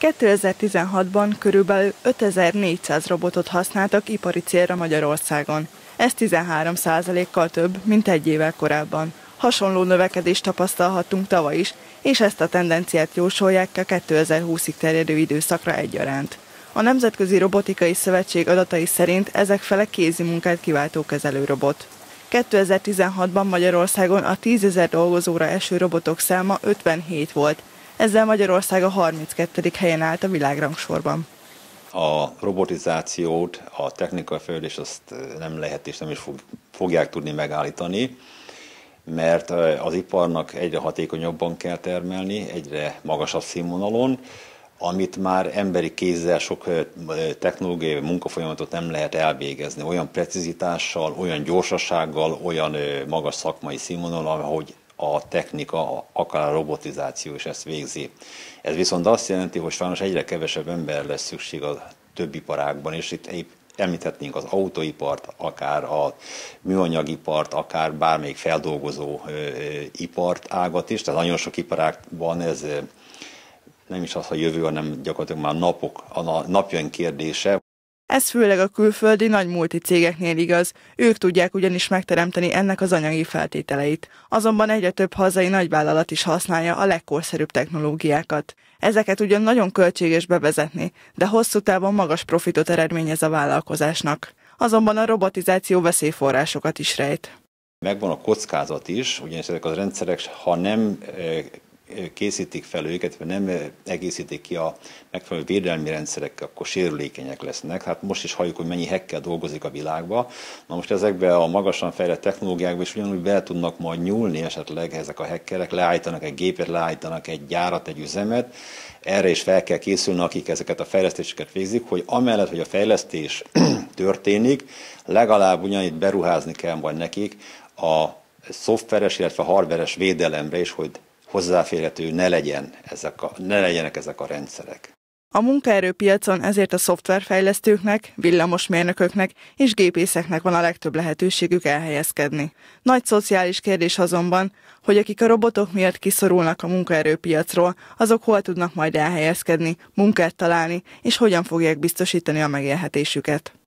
2016-ban körülbelül 5400 robotot használtak ipari célra Magyarországon. Ez 13%-kal több, mint egy évvel korábban. Hasonló növekedést tapasztalhattunk tavaly is, és ezt a tendenciát jósolják a 2020-ig terjedő időszakra egyaránt. A Nemzetközi Robotikai Szövetség adatai szerint ezek fele kézi munkát kiváltó kezelőrobot. 2016-ban Magyarországon a 10 ezer dolgozóra eső robotok száma 57 volt, ezzel Magyarország a 32. helyen állt a világrangsorban. A robotizációt, a technikai fejlődés azt nem lehet és nem is fog, fogják tudni megállítani, mert az iparnak egyre hatékonyabban kell termelni, egyre magasabb színvonalon, amit már emberi kézzel sok technológiai munkafolyamatot nem lehet elvégezni, olyan precizitással, olyan gyorsasággal, olyan magas szakmai színvonalon, ahogy a technika, akár a robotizáció is ezt végzi. Ez viszont azt jelenti, hogy sajnos egyre kevesebb ember lesz szükség a több iparágban, és itt épp említhetnénk az autóipart, akár a műanyagipart, akár bármelyik feldolgozó ipart ágat is, tehát nagyon sok iparágban ez nem is az, hogy jövő, hanem gyakorlatilag már napok, a napjaink kérdése. Ez főleg a külföldi nagy multicégeknél igaz, ők tudják ugyanis megteremteni ennek az anyagi feltételeit. Azonban egyre több hazai nagyvállalat is használja a legkorszerűbb technológiákat. Ezeket ugyan nagyon költséges bevezetni, de hosszú távon magas profitot eredményez a vállalkozásnak. Azonban a robotizáció veszélyforrásokat is rejt. Megvan a kockázat is, ugyanis ezek a rendszerek, ha nem eh, készítik fel őket, vagy nem egészítik ki a megfelelő védelmi rendszerek, akkor sérülékenyek lesznek. Hát most is halljuk, hogy mennyi hekkel dolgozik a világba. Na most ezekbe a magasan fejlett technológiákba is ugyanúgy be tudnak majd nyúlni esetleg ezek a hekkerek, leállítanak egy gépet, leállítanak egy gyárat, egy üzemet. Erre is fel kell készülni, akik ezeket a fejlesztéseket végzik, hogy amellett, hogy a fejlesztés történik, legalább ugyanitt beruházni kell majd nekik a szoftveres, illetve hardveres védelemre is, hogy hozzáférhető ne, legyen ezek a, ne legyenek ezek a rendszerek. A munkaerőpiacon ezért a szoftverfejlesztőknek, villamosmérnököknek és gépészeknek van a legtöbb lehetőségük elhelyezkedni. Nagy szociális kérdés azonban, hogy akik a robotok miatt kiszorulnak a munkaerőpiacról, azok hol tudnak majd elhelyezkedni, munkát találni, és hogyan fogják biztosítani a megélhetésüket.